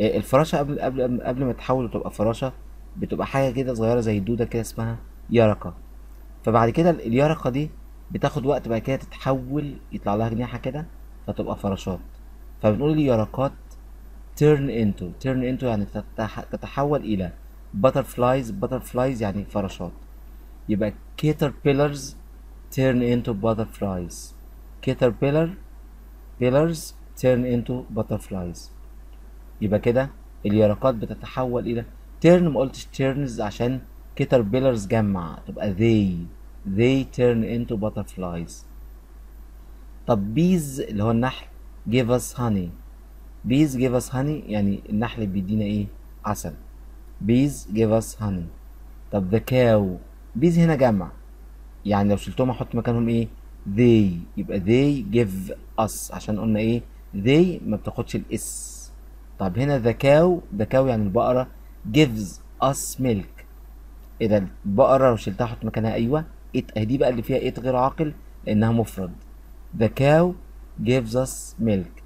آه، الفراشة قبل قبل قبل ما تحول تبقى فراشة بتبقى حاجة كده صغيرة زي الدودة كده اسمها يرقة. فبعد كده ال- اليرقة دي بتاخد وقت بعد كده تتحول يطلع لها جناحة كده فتبقى فراشات. فبنقول اليرقات turn into turn into يعني تتح- تتحول إلى butterflies butterflies يعني فراشات. يبقى caterpillars turn into butterflies caterpillar pillars turn into butterflies يبقى كده اليرقات بتتحول إلى turn ما قلتش turns عشان caterpillars جمع تبقى they they turn into butterflies طب bees اللي هو النحل give us honey bees give us honey يعني النحل بيدينا إيه عسل bees give us honey طب the cow bees هنا جمع يعني لو شلتهم أحط مكانهم إيه؟ they. يبقى they give us. عشان قلنا إيه؟ they ما بتاخدش الاس طب هنا the cow. the cow يعني البقرة. gives us milk. إذا البقرة لو شلتها أحط مكانها أيوه. it. أهي دي بقى اللي فيها it غير عاقل لأنها مفرد. the cow gives us milk.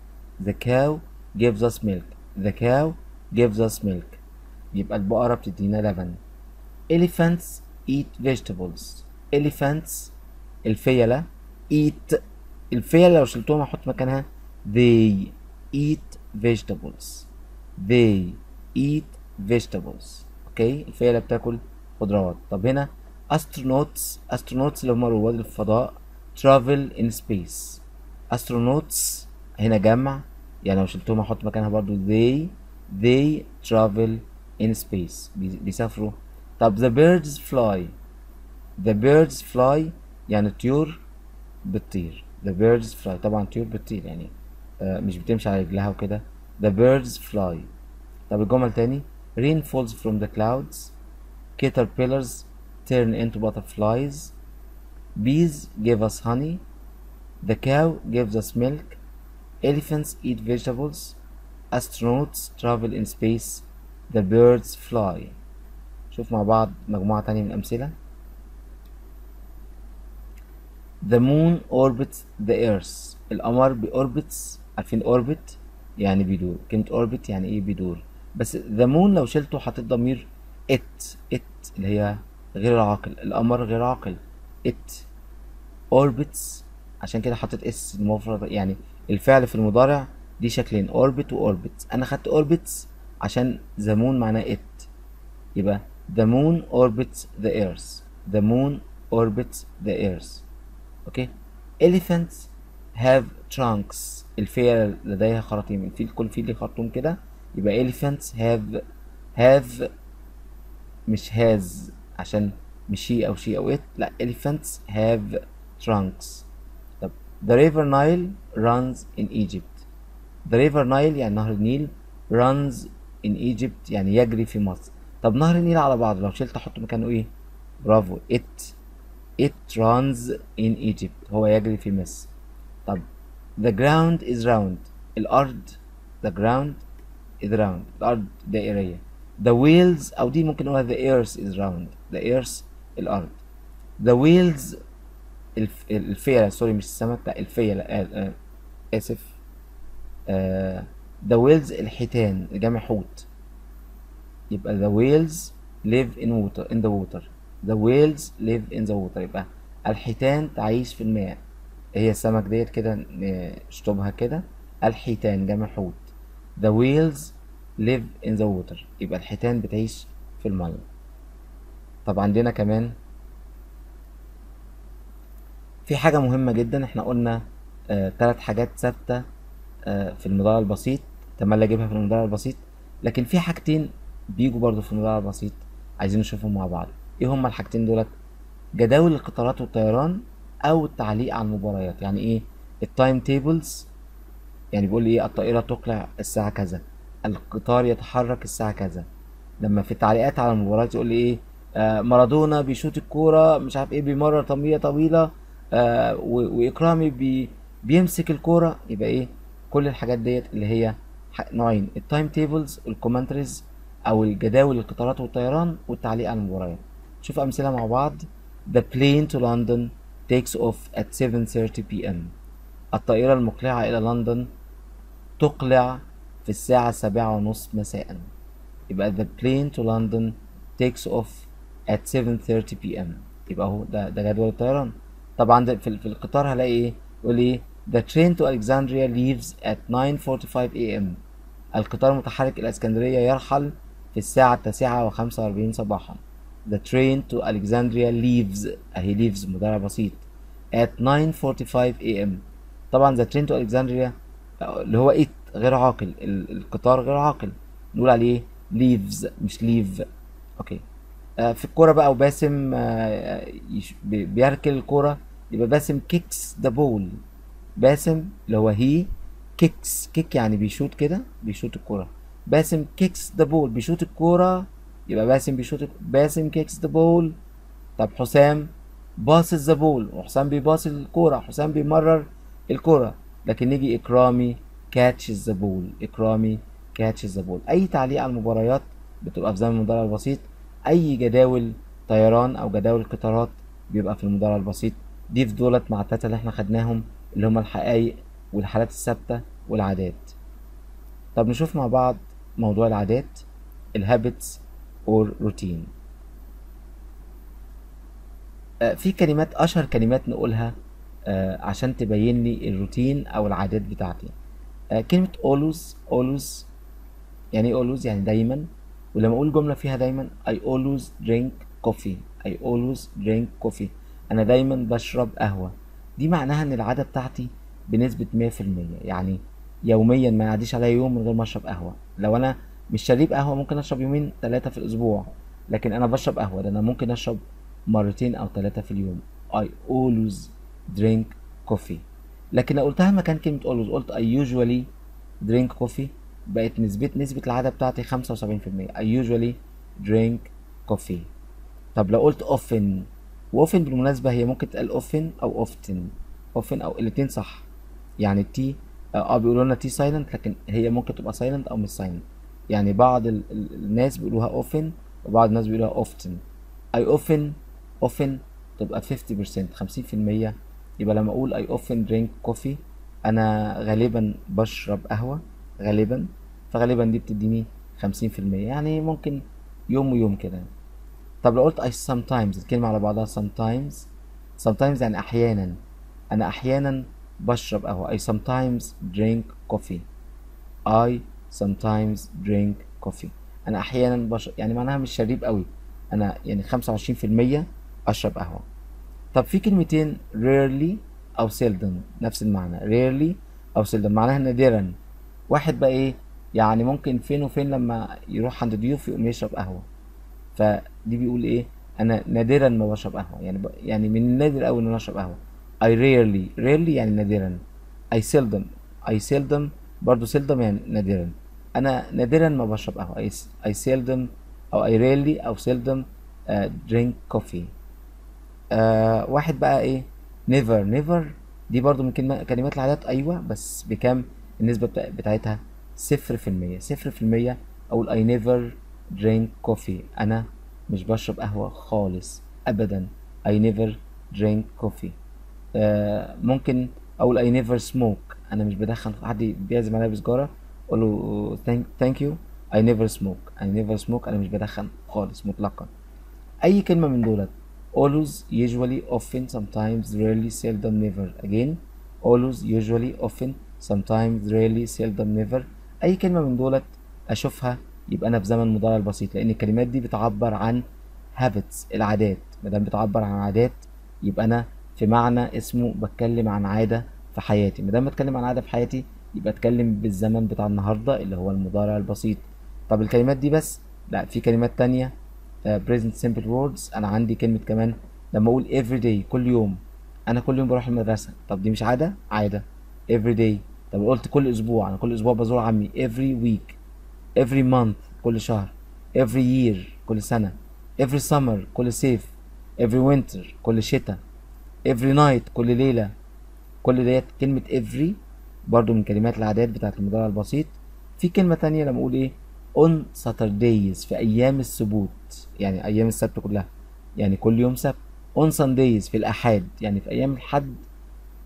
the cow gives us milk. the cow gives us milk. يبقى البقرة بتدينا لبن elephants eat vegetables elephants الفيلة eat الفيلة لو شلتهم أحط مكانها they eat vegetables they eat vegetables أوكي الفيلة بتاكل خضروات طب هنا astronauts astronauts اللي هم رواد الفضاء travel in space astronauts هنا جمع يعني لو شلتهم أحط مكانها برضو they they travel in space بي- بيسافروا طب the birds fly the birds fly يعني الطيور بتطير the birds fly طبعا طيور بتطير يعني آه مش بتمشي على رجلها وكده the birds fly طب الجمل تاني rain falls from the clouds caterpillars turn into butterflies bees give us honey the cow gives us milk elephants eat vegetables astronauts travel in space the birds fly شوف مع بعض مجموعة تانية من الأمثلة. The moon orbits the earth. القمر بيوربتس عارفين orbit يعني بيدور. كلمة orbit يعني إيه بيدور؟ بس the moon لو شلته حطيت ضمير it it اللي هي غير العاقل القمر غير عاقل. it orbits عشان كده حطيت s المفرد. يعني الفعل في المضارع دي شكلين orbit و orbits. أنا خدت orbits عشان the moon معناه it. يبقى the moon orbits the earth the moon orbits the earth okay elephants have trunks الفيل لديها خراطيم الفيل كل فيل ليه خرطوم كده يبقى elephants have have مش has عشان مش هي او شي او it لا elephants have trunks طب the river Nile runs in Egypt the river Nile يعني نهر النيل runs in Egypt يعني يجري في مصر طب نهر النيل على بعض لو شلت أحط مكانه إيه؟ برافو. It it runs in Egypt. هو يجري في مصر. طب the ground is round. الأرض the ground is round. الأرض دائرية. The wheels أو دي ممكن نقولها the earth is round. The earth الأرض. The wheels الف... الفيلة سوري مش السمك لا الفيلة آسف. آه the whales الحيتان جمع حوت. يبقى the whales live in water in the water. the whales live in the water. يبقى الحيتان تعيش في الماء. هي السمك ديت كده نشطبها كده. الحيتان جمع حوت. the whales live in the water. يبقى الحيتان بتعيش في المية. طب عندنا كمان في حاجة مهمة جدا. إحنا قلنا آه تلات حاجات ثابتة آه في المضارع البسيط. تملي اجيبها في المضارع البسيط. لكن في حاجتين بيجوا برضو في المضارع البسيط عايزين نشوفهم مع بعض. إيه هما الحاجتين دولت؟ جداول القطارات والطيران أو التعليق على المباريات. يعني إيه؟ ال time tables يعني بيقول لي إيه؟ الطائرة تقلع الساعة كذا القطار يتحرك الساعة كذا. لما في التعليقات على المباريات يقول لي إيه؟ آه مارادونا بيشوط الكورة مش عارف إيه بيمرر تمريرة طويلة آه وإكرامي بي بيمسك الكورة. يبقى إيه؟ كل الحاجات ديت اللي هي نوعين ال time tables وال commentaries أو الجداول القطارات والطيران والتعليق على المباريات شوف أمثلة مع بعض The plane to London takes off at 7:30 p.m. الطائرة المقلعة إلى لندن تقلع في الساعة سبعة ونصف مساء يبقى the plane to London takes off at 7:30 p.m. يبقى هو ده ده جدول الطيران طبعا في, في القطار هلاقي إيه يقول إيه The train to Alexandria leaves at 9:45 a.m. القطار المتحرك إلى إسكندرية يرحل في الساعة التاسعة وخمسة وأربعين صباحا. The train to Alexandria leaves. أهي leaves مضارع بسيط. At 9:45 a.m. طبعا the train to Alexandria اللي هو it غير عاقل. القطار غير عاقل. نقول عليه leaves مش leave. أوكي. آه في الكورة بقى وباسم آه بيركل الكورة يبقى باسم kicks the ball. باسم اللي هو he kicks kick يعني بيشوط كده بيشوط الكورة. باسم kicks the ball بيشوط الكورة يبقى باسم بيشوط باسم kicks the ball طب حسام pass the ball وحسام بيباص الكورة حسام بيمرر الكورة. لكن نيجي إكرامي catch the ball إكرامي catch the ball أي تعليق على المباريات بتبقى في زمن المضارع البسيط. أي جداول طيران أو جداول قطارات بيبقى في المضارع البسيط. دي في دولت مع التلاتة اللي إحنا خدناهم اللي هما الحقايق والحالات الثابتة والعادات. طب نشوف مع بعض موضوع العادات ال habits or routine في كلمات أشهر كلمات نقولها آه عشان تبين لي الروتين أو العادات بتاعتي. آه كلمة always always يعني إيه always يعني دايما. ولما أقول جملة فيها دايما I always drink coffee. I always drink coffee. أنا دايما بشرب قهوة. دي معناها إن العادة بتاعتي بنسبة مية في المية. يعني يوميا ما يعديش عليا يوم من غير ما أشرب قهوة. لو أنا مش شريب قهوة ممكن أشرب يومين ثلاثة في الأسبوع لكن أنا بشرب قهوة ده أنا ممكن أشرب مرتين أو ثلاثة في اليوم. I always drink coffee. لكن لو قلتها مكان كلمة always قلت I usually drink coffee بقت نسبة نسبة العادة بتاعتي خمسة وسبعين في المية. I usually drink coffee. طب لو قلت often و often بالمناسبة هي ممكن تقال often أو often. often أو الاتنين صح. يعني التي آه بيقولوا لنا t silent لكن هي ممكن تبقى silent أو مش silent يعني بعض ال ال الناس بيقولوها often وبعض الناس بيقولوها often. I often often تبقى 50% خمسين في المية. يبقى لما أقول I often drink coffee أنا غالبا بشرب قهوة غالبا. فغالبا دي بتديني خمسين في المية. يعني ممكن يوم ويوم كده. طب لو قلت I sometimes الكلمة على بعضها sometimes. sometimes يعني أحيانا. أنا أحيانا بشرب قهوة. I sometimes drink coffee. I sometimes drink coffee. أنا أحيانا بشرب يعني معناها مش شريب قوي. أنا يعني خمسة وعشرين في المية أشرب قهوة. طب في كلمتين rarely أو seldom نفس المعنى. rarely أو seldom معناها نادرا. واحد بقى إيه؟ يعني ممكن فين وفين لما يروح عند ضيوف يقوم يشرب قهوة. فدي بيقول إيه؟ أنا نادرا ما بشرب قهوة. يعني ب... يعني من النادر قوي إن أنا أشرب قهوة. I rarely rarely يعني نادرا. I seldom I seldom برضو seldom يعني نادرا. أنا نادرا ما بشرب قهوة. I, I seldom أو I rarely أو seldom uh, drink coffee. آه واحد بقى إيه؟ Never never. دي برضو من كلمات العادات. أيوه بس بكام؟ النسبة بتاع بتاعتها صفر في المية. صفر في المية أقول I never drink coffee. أنا مش بشرب قهوة خالص. ابدا. I never drink coffee. ممكن أقول I never smoke. أنا مش بدخن. حد بيعزم عليا بسجارة أقول له thank you. I never smoke. I never smoke. أنا مش بدخن خالص مطلقا. أي كلمة من دولت. Always usually often sometimes rarely seldom never. Again always usually often sometimes rarely seldom never. أي كلمة من دولت أشوفها يبقى أنا في زمن مضارع البسيط لأن الكلمات دي بتعبر عن habits العادات. مادام بتعبر عن عادات يبقى أنا في معنى اسمه بتكلم عن عادة في حياتي. مادام بتكلم عن عادة في حياتي يبقى اتكلم بالزمن بتاع النهاردة اللي هو المضارع البسيط. طب الكلمات دي بس؟ لا في كلمات تانية. uh, present simple words. أنا عندي كلمة كمان. لما أقول every day كل يوم. أنا كل يوم بروح المدرسة. طب دي مش عادة؟ عادة. every day. طب قلت كل أسبوع. أنا كل أسبوع بزور عمي. every week. every month. كل شهر. every year. كل سنة. every summer. كل صيف. every winter. كل شتاء. Every night كل ليلة. كل ديت كلمة every برضو من كلمات العادات بتاعت المضارع البسيط. في كلمة تانية لما أقول إيه؟ on Saturdays في أيام السبوت يعني أيام السبت كلها. يعني كل يوم سبت. on Sundays في الاحاد يعني في أيام الحد.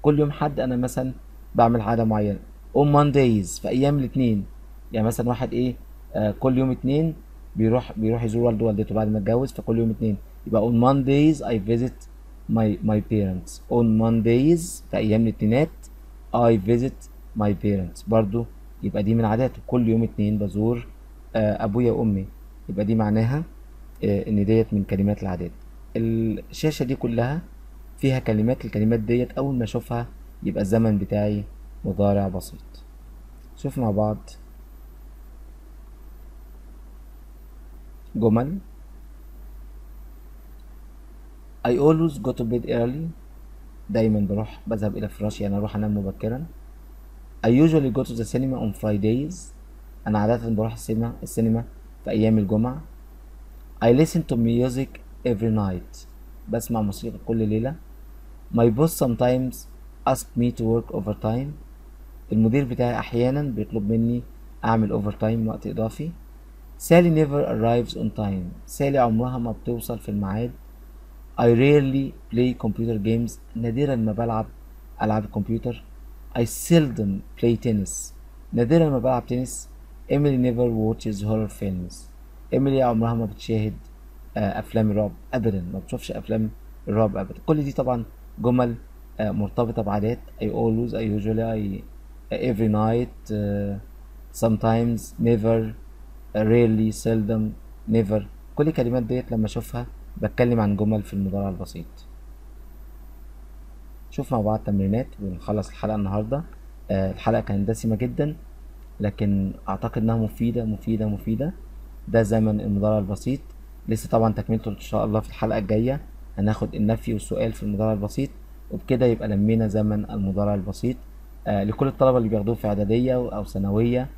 كل يوم حد أنا مثلا بعمل عادة معينة. on Mondays في أيام الاثنين يعني مثلا واحد إيه؟ آه كل يوم اتنين بيروح بيروح يزور والده ووالدته بعد ما اتجوز فكل يوم اتنين. يبقى on Mondays I visit my my parents. On Mondays في أيام الاثنينات I visit my parents. برضو يبقى دي من عاداته كل يوم اتنين بزور آه أبويا وأمي. يبقى دي معناها آه إن ديت من كلمات العادات. الشاشة دي كلها فيها كلمات. الكلمات ديت أول ما أشوفها يبقى الزمن بتاعي مضارع بسيط. شوف مع بعض. جمل. I always go to bed early. دايما بروح بذهب إلى فراشي يعني أروح أنام مبكرا. I usually go to the cinema on Fridays. أنا عادة بروح السينما السينما في أيام الجمعة. I listen to music every night. بسمع موسيقى كل ليلة. My boss sometimes ask me to work overtime. المدير بتاعي أحيانا بيطلب مني أعمل overtime وقت إضافي. Sally never arrives on time. سالي عمرها ما بتوصل في الميعاد. I rarely play computer games. نادرا ما بلعب ألعاب الكمبيوتر. I seldom play tennis. نادرا ما بلعب تنس. Emily never watches horror films. Emily عمرها ما بتشاهد آه، أفلام الرعب أبدا. ما بتشوفش أفلام الرعب أبدا. كل دي طبعا جمل آه، مرتبطة بعادات. I always I usually I every night آه، sometimes never rarely seldom never. كل الكلمات ديت لما أشوفها بتكلم عن جمل في المضارع البسيط. شوف مع بعض تمرينات ونخلص الحلقة النهاردة. آه، الحلقة كانت دسمة جدا لكن أعتقد إنها مفيدة مفيدة مفيدة. ده زمن المضارع البسيط. لسه طبعا تكملته إن شاء الله في الحلقة الجاية. هناخد النفي والسؤال في المضارع البسيط وبكده يبقى لمينا زمن المضارع البسيط. آه لكل الطلبة اللي بياخدوه في إعدادية أو ثانوية.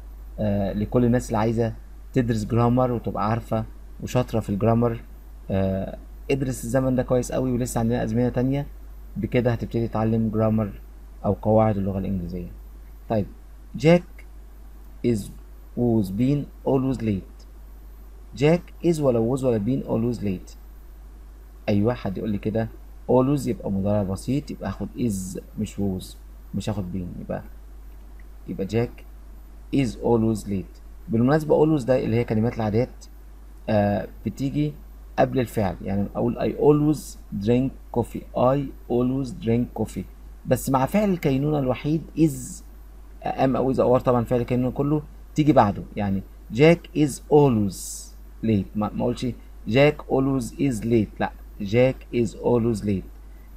آه لكل الناس اللي عايزة تدرس جرامر وتبقى عارفة وشاطرة في الجرامر. آه ادرس الزمن ده كويس قوي ولسه عندنا أزمنة تانية بكده هتبتدي تتعلم جرامر أو قواعد اللغة الإنجليزية. طيب جاك is was been always late. جاك is ولا was ولا been always late. أيوه حد يقول لي كده always يبقى مضارع بسيط يبقى آخد is مش was مش هاخد been يبقى يبقى جاك is always late. بالمناسبة always ده اللي هي كلمات العادات آه بتيجي قبل الفعل. يعني أقول I always drink coffee. I always drink coffee. بس مع فعل الكينونة الوحيد is ام أو is or طبعا فعل الكينونة كله تيجي بعده. يعني جاك is always late. ما ما أقولش جاك always is late. لا جاك is always late.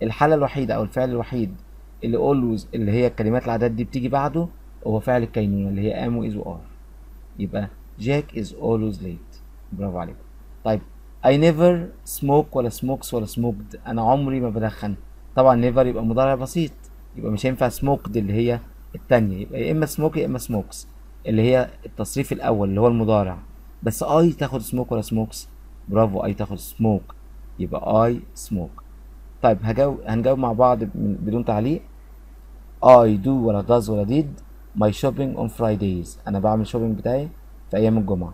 الحالة الوحيدة أو الفعل الوحيد اللي always اللي هي الكلمات العادات دي بتيجي بعده هو فعل الكينونة اللي هي am و is و are يبقى Jack is always late. برافو عليكم. طيب I never smoke ولا smokes ولا smoked. أنا عمري ما بدخن. طبعا never يبقى مضارع بسيط. يبقى مش هينفع smoked اللي هي التانية. يبقى يا إما smoke يا إما smokes. اللي هي التصريف الأول اللي هو المضارع. بس I تاخد smoke ولا smokes برافو I تاخد smoke. يبقى I smoke. طيب هجاوب هنجاوب مع بعض بدون تعليق. I do ولا does ولا did my shopping on Fridays. أنا بعمل shopping بتاعي في أيام الجمعة.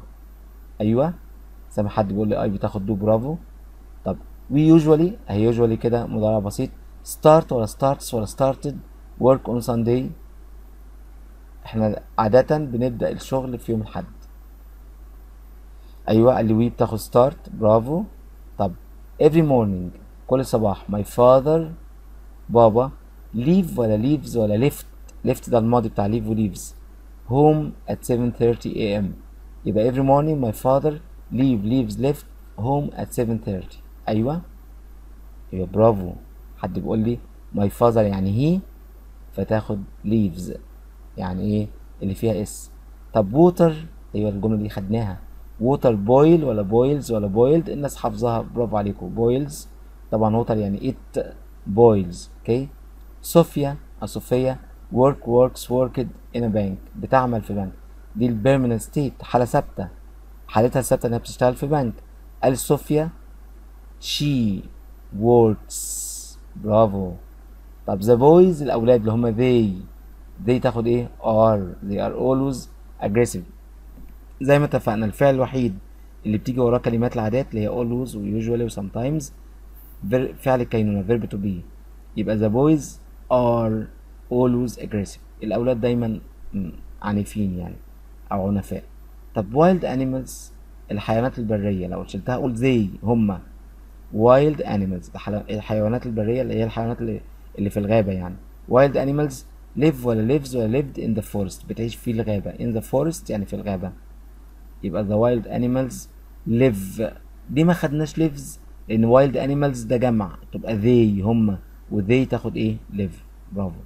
سامع حد بيقول لي I بتاخد do برافو. طب we usually هي usually كده مضارع بسيط start ولا starts ولا started work on Sunday إحنا عادة بنبدأ الشغل في يوم الأحد. أيوه قال لي we بتاخد start برافو. طب every morning كل صباح my father بابا leave ولا leaves ولا left left ده الماضي بتاع leave و leaves home at at 7.30 am يبقى every morning my father leave leaves left home at 7:30 أيوة. يبقى برافو. حد بيقول لي my father يعني he فتاخد leaves. يعني إيه؟ اللي فيها اس طب water أيوه الجملة دي خدناها. water boil ولا boils ولا boiled الناس حافظاها. برافو عليكم. boils. طبعا water يعني it boils. okay صوفيا أو صوفيا work works worked in a bank. بتعمل في بنك دي ال permanent state حالة ثابتة. حالتها الثابتة إنها بتشتغل في بنك قال صوفيا. She works. برافو. طب the boys الأولاد اللي هما they. They تاخد إيه؟ are. They are always aggressive. زي ما اتفقنا الفعل الوحيد اللي بتيجي وراه كلمات العادات اللي هي always و usually و sometimes فعل الكينونة verb to be. يبقى the boys are always aggressive. الأولاد دايما عنيفين يعني أو عنفاء. طب wild animals الحيوانات البرية لو شلتها أقول they هما animals الحل- الحيوانات البرية اللي هي الحيوانات اللي, اللي في الغابة يعني. wild animals live ولا lives ولا lived in the forest بتعيش في الغابة. in the forest يعني في الغابة. يبقى the wild animals live. دي ما خدناش lives لأن wild animals ده جمع. تبقى they هما و they تاخد إيه؟ live. برافو.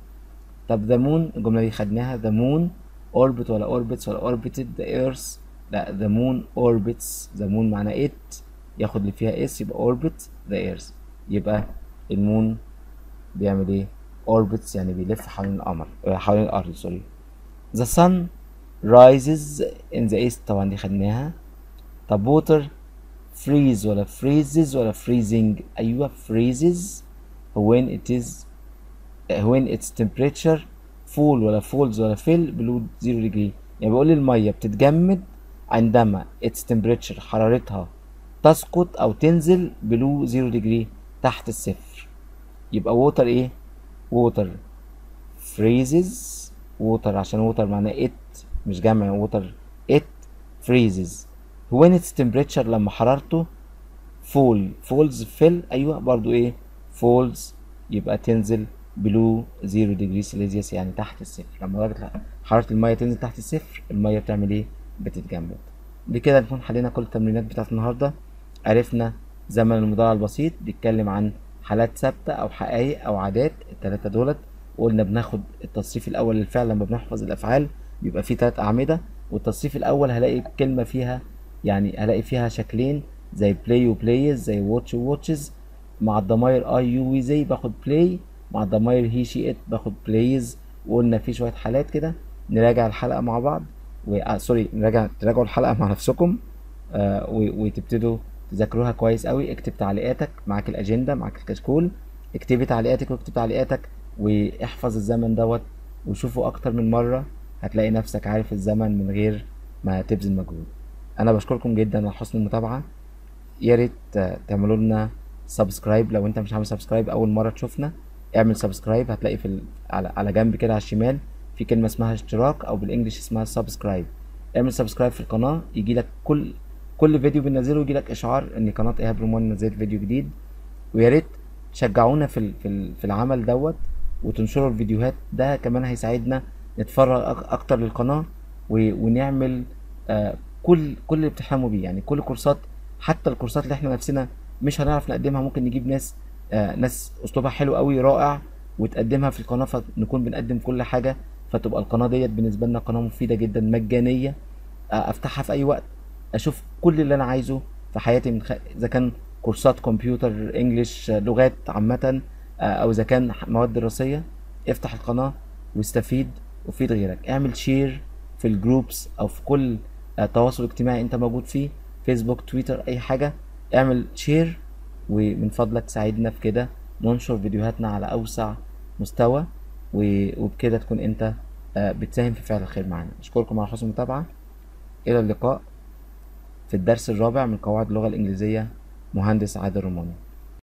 طب the moon الجملة دي خدناها. the moon orbit ولا orbits ولا orbited the earth لا the moon orbits the moon معناه it ياخد اللي فيها اس يبقى orbit the earth يبقى ال moon بيعمل إيه orbits يعني بيلف حوالين القمر آه، حوالين الأرض sorry the sun rises in the east طبعا دي خدناها طب water freeze ولا freezes ولا freezing أيوة freezes when it is when its temperature fall ولا falls ولا fell below zero degree. يعني بيقول لي المية بتتجمد عندما its temperature حرارتها تسقط أو تنزل below zero degree تحت الصفر. يبقى water إيه؟ water freezes water عشان water معناه it مش جمع water it freezes when its temperature لما حرارته fall falls fell أيوه برضو إيه؟ falls. يبقى تنزل below zero degree celsius يعني تحت الصفر. لما درجة حرارة المية تنزل تحت الصفر المية بتعمل إيه؟ بتتجمد. بكده نكون حلينا كل التمرينات بتاعت النهاردة. عرفنا زمن المضارع البسيط بيتكلم عن حالات ثابتة أو حقائق أو عادات التلاتة دولت. وقلنا بناخد التصريف الأول للفعل لما بنحفظ الأفعال بيبقى فيه تلات أعمدة. والتصريف الأول هلاقي كلمة فيها يعني هلاقي فيها شكلين زي play و plays زي watch و watches مع الضماير I you we they باخد play مع الضماير he she it. باخد plays وقلنا في شوية حالات كده. نراجع الحلقة مع بعض. و... آه sorry نراجع تراجعوا الحلقة مع نفسكم. آه و... وتبتدوا تذاكروها كويس قوي. اكتب تعليقاتك معاك الأجندة معاك الكشكول. اكتبي تعليقاتك واكتب تعليقاتك. واحفظ الزمن دوت. وشوفه أكتر من مرة هتلاقي نفسك عارف الزمن من غير ما تبذل مجهود. أنا بشكركم جدا على حسن المتابعة. يا ريت آه، تعملوا لنا subscribe لو أنت مش عامل subscribe أول مرة تشوفنا. اعمل subscribe هتلاقي في ال... على... على جنب كده على الشمال في كلمة اسمها اشتراك أو بال English اسمها subscribe. اعمل subscribe في القناة يجي لك كل كل فيديو بننزله يجي لك إشعار إن قناة إيهاب رومان نزلت فيديو جديد. ويا ريت تشجعونا في ال... في ال... في العمل دوت وتنشروا الفيديوهات. ده كمان هيساعدنا نتفرغ. أكتر للقناة و... ونعمل آه كل كل اللي بتحلموا بيه. يعني كل كورسات حتى الكورسات اللي إحنا نفسنا مش هنعرف نقدمها ممكن نجيب ناس ناس أسلوبها حلو قوي رائع وتقدمها في القناة فنكون بنقدم كل حاجة فتبقى القناة ديت بالنسبة لنا قناة مفيدة جدا مجانية آه، أفتحها في أي وقت أشوف كل اللي أنا عايزه في حياتي من خ... إذا كان كورسات كمبيوتر إنجليش آه، لغات عامة آه، أو إذا كان مواد دراسية افتح القناة واستفيد وفيد غيرك. اعمل share في ال groups أو في كل آه، تواصل اجتماعي أنت موجود فيه فيسبوك تويتر أي حاجة اعمل share ومن فضلك ساعدنا في كده. ننشر فيديوهاتنا على أوسع مستوى وبكده تكون أنت آه، بتساهم في فعل الخير معنا أشكركم على حسن المتابعة. إلى اللقاء في الدرس الرابع من قواعد اللغة الإنجليزية مهندس عادل رماني.